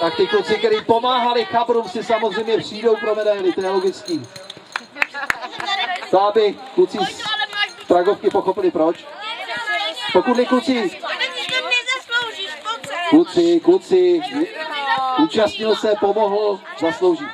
Tak ty kluci, kteří pomáhali chabrům, si samozřejmě přijdou pro medaily, to je logický. To aby kluci z Pragovky pochopili proč. Pokud kluci, kluci, kluci, účastnil se, pomohl, zaslouží.